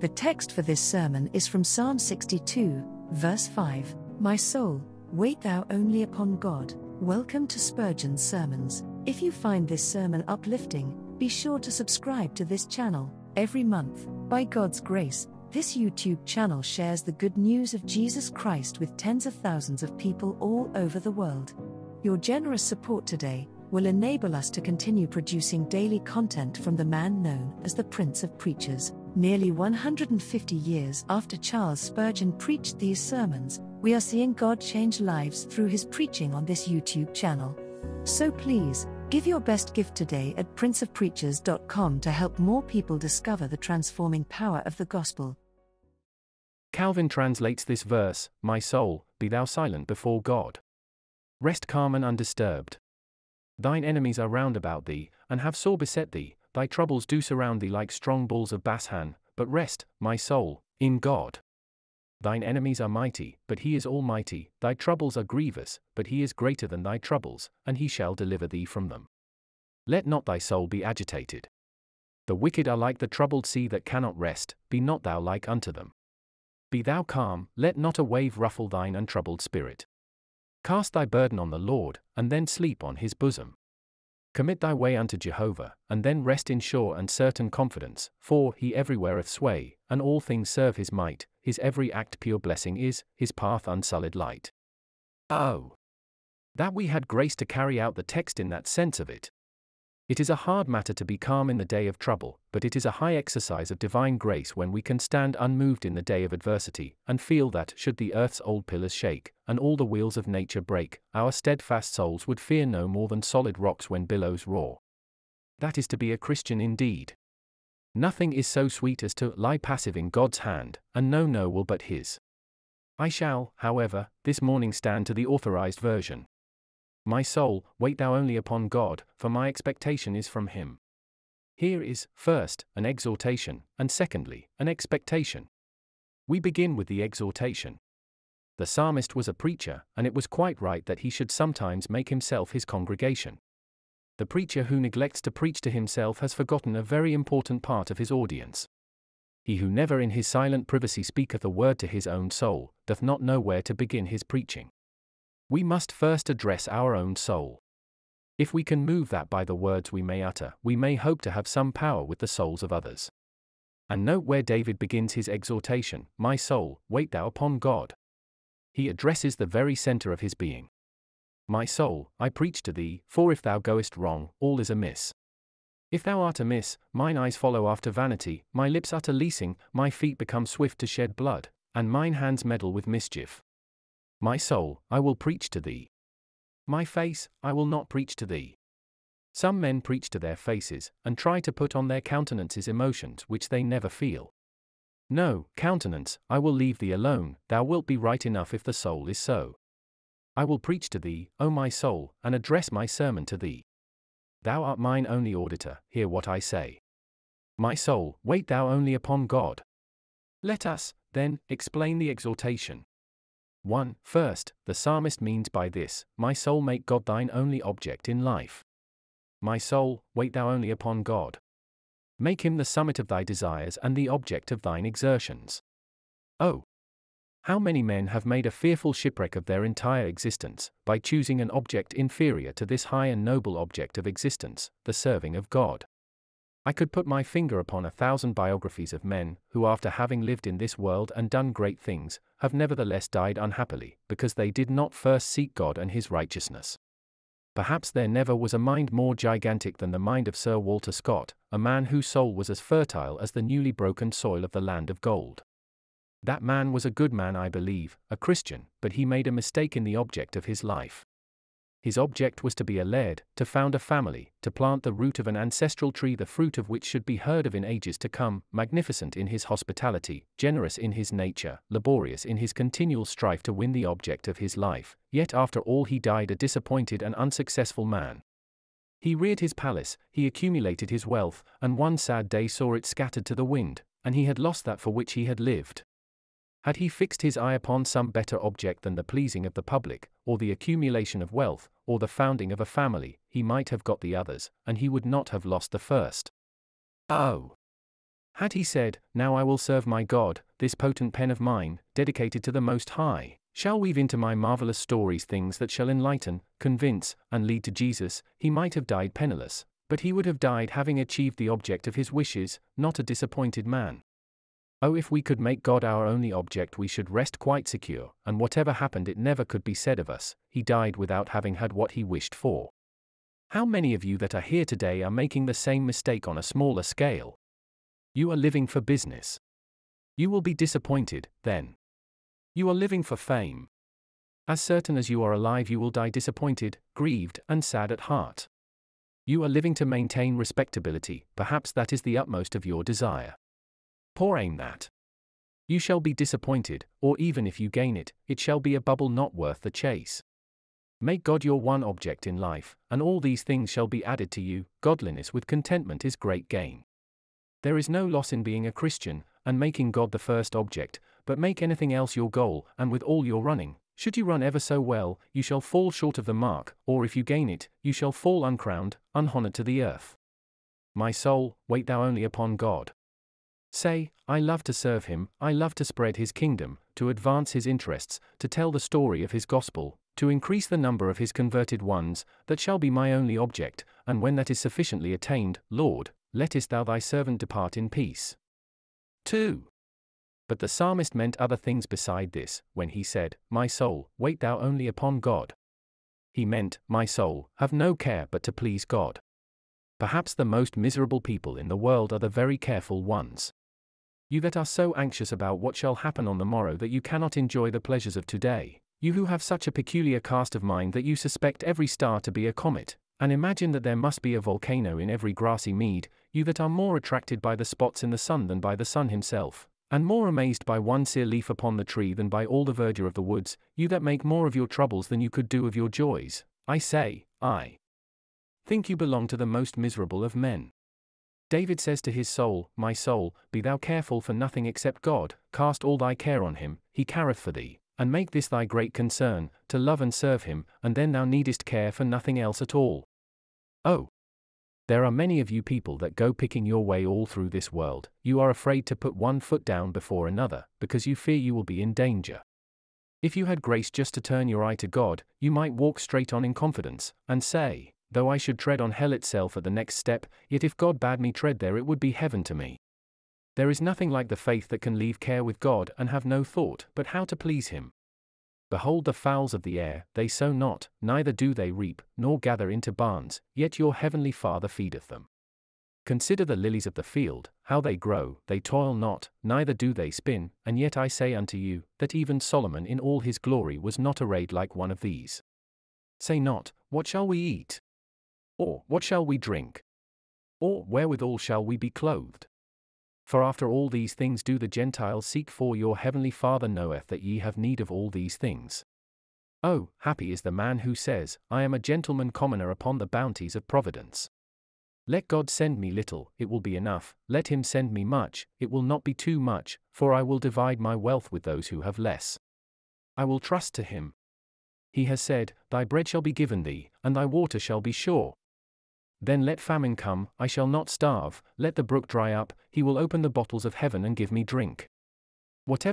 The text for this sermon is from Psalm 62, verse 5 My soul, wait thou only upon God. Welcome to Spurgeon's Sermons. If you find this sermon uplifting, be sure to subscribe to this channel. Every month, by God's grace, this YouTube channel shares the good news of Jesus Christ with tens of thousands of people all over the world. Your generous support today will enable us to continue producing daily content from the man known as the Prince of Preachers. Nearly 150 years after Charles Spurgeon preached these sermons, we are seeing God change lives through his preaching on this YouTube channel. So please, give your best gift today at princeofpreachers.com to help more people discover the transforming power of the gospel. Calvin translates this verse My soul, be thou silent before God. Rest calm and undisturbed. Thine enemies are round about thee, and have sore beset thee, thy troubles do surround thee like strong bulls of Bashan, but rest, my soul, in God. Thine enemies are mighty, but he is almighty, thy troubles are grievous, but he is greater than thy troubles, and he shall deliver thee from them. Let not thy soul be agitated. The wicked are like the troubled sea that cannot rest, be not thou like unto them. Be thou calm, let not a wave ruffle thine untroubled spirit. Cast thy burden on the Lord, and then sleep on his bosom. Commit thy way unto Jehovah, and then rest in sure and certain confidence, for he everywhere hath sway, and all things serve his might, his every act pure blessing is, his path unsullied light. Oh! That we had grace to carry out the text in that sense of it. It is a hard matter to be calm in the day of trouble, but it is a high exercise of divine grace when we can stand unmoved in the day of adversity, and feel that, should the earth's old pillars shake, and all the wheels of nature break, our steadfast souls would fear no more than solid rocks when billows roar. That is to be a Christian indeed. Nothing is so sweet as to lie passive in God's hand, and know no will but His. I shall, however, this morning stand to the authorized version. My soul, wait thou only upon God, for my expectation is from him. Here is, first, an exhortation, and secondly, an expectation. We begin with the exhortation. The psalmist was a preacher, and it was quite right that he should sometimes make himself his congregation. The preacher who neglects to preach to himself has forgotten a very important part of his audience. He who never in his silent privacy speaketh a word to his own soul, doth not know where to begin his preaching. We must first address our own soul. If we can move that by the words we may utter, we may hope to have some power with the souls of others. And note where David begins his exhortation My soul, wait thou upon God. He addresses the very center of his being. My soul, I preach to thee, for if thou goest wrong, all is amiss. If thou art amiss, mine eyes follow after vanity, my lips utter leasing, my feet become swift to shed blood, and mine hands meddle with mischief. My soul, I will preach to thee. My face, I will not preach to thee. Some men preach to their faces, and try to put on their countenances emotions which they never feel. No, countenance, I will leave thee alone, thou wilt be right enough if the soul is so. I will preach to thee, O my soul, and address my sermon to thee. Thou art mine only auditor, hear what I say. My soul, wait thou only upon God. Let us, then, explain the exhortation. 1. First, the psalmist means by this, My soul make God thine only object in life. My soul, wait thou only upon God. Make him the summit of thy desires and the object of thine exertions. Oh! How many men have made a fearful shipwreck of their entire existence, by choosing an object inferior to this high and noble object of existence, the serving of God. I could put my finger upon a thousand biographies of men, who after having lived in this world and done great things, have nevertheless died unhappily, because they did not first seek God and his righteousness. Perhaps there never was a mind more gigantic than the mind of Sir Walter Scott, a man whose soul was as fertile as the newly broken soil of the land of gold. That man was a good man, I believe, a Christian, but he made a mistake in the object of his life. His object was to be a laird, to found a family, to plant the root of an ancestral tree the fruit of which should be heard of in ages to come, magnificent in his hospitality, generous in his nature, laborious in his continual strife to win the object of his life, yet after all he died a disappointed and unsuccessful man. He reared his palace, he accumulated his wealth, and one sad day saw it scattered to the wind, and he had lost that for which he had lived. Had he fixed his eye upon some better object than the pleasing of the public, or the accumulation of wealth, or the founding of a family, he might have got the others, and he would not have lost the first. Oh! Had he said, Now I will serve my God, this potent pen of mine, dedicated to the Most High, shall weave into my marvelous stories things that shall enlighten, convince, and lead to Jesus, he might have died penniless, but he would have died having achieved the object of his wishes, not a disappointed man. Oh, if we could make God our only object, we should rest quite secure, and whatever happened, it never could be said of us, he died without having had what he wished for. How many of you that are here today are making the same mistake on a smaller scale? You are living for business. You will be disappointed, then. You are living for fame. As certain as you are alive, you will die disappointed, grieved, and sad at heart. You are living to maintain respectability, perhaps that is the utmost of your desire. Poor aim that. You shall be disappointed, or even if you gain it, it shall be a bubble not worth the chase. Make God your one object in life, and all these things shall be added to you. Godliness with contentment is great gain. There is no loss in being a Christian, and making God the first object, but make anything else your goal, and with all your running, should you run ever so well, you shall fall short of the mark, or if you gain it, you shall fall uncrowned, unhonored to the earth. My soul, wait thou only upon God. Say, I love to serve him, I love to spread his kingdom, to advance his interests, to tell the story of his gospel, to increase the number of his converted ones, that shall be my only object, and when that is sufficiently attained, Lord, lettest thou thy servant depart in peace. 2. But the psalmist meant other things beside this, when he said, My soul, wait thou only upon God. He meant, My soul, have no care but to please God. Perhaps the most miserable people in the world are the very careful ones. You that are so anxious about what shall happen on the morrow that you cannot enjoy the pleasures of today, you who have such a peculiar cast of mind that you suspect every star to be a comet, and imagine that there must be a volcano in every grassy mead, you that are more attracted by the spots in the sun than by the sun himself, and more amazed by one sere leaf upon the tree than by all the verdure of the woods, you that make more of your troubles than you could do of your joys, I say, I think you belong to the most miserable of men. David says to his soul, My soul, be thou careful for nothing except God, cast all thy care on him, he careth for thee, and make this thy great concern, to love and serve him, and then thou needest care for nothing else at all. Oh! There are many of you people that go picking your way all through this world, you are afraid to put one foot down before another, because you fear you will be in danger. If you had grace just to turn your eye to God, you might walk straight on in confidence, and say, though I should tread on hell itself at the next step, yet if God bade me tread there, it would be heaven to me. There is nothing like the faith that can leave care with God and have no thought but how to please Him. Behold the fowls of the air, they sow not, neither do they reap, nor gather into barns, yet your heavenly Father feedeth them. Consider the lilies of the field, how they grow, they toil not, neither do they spin, and yet I say unto you, that even Solomon in all his glory was not arrayed like one of these. Say not, What shall we eat? Or, What shall we drink? Or, Wherewithal shall we be clothed? For after all these things do the Gentiles seek for your heavenly Father knoweth that ye have need of all these things. Oh, happy is the man who says, I am a gentleman commoner upon the bounties of providence. Let God send me little, it will be enough, let him send me much, it will not be too much, for I will divide my wealth with those who have less. I will trust to him. He has said, Thy bread shall be given thee, and thy water shall be sure. Then let famine come, I shall not starve, let the brook dry up, he will open the bottles of heaven and give me drink. Whatever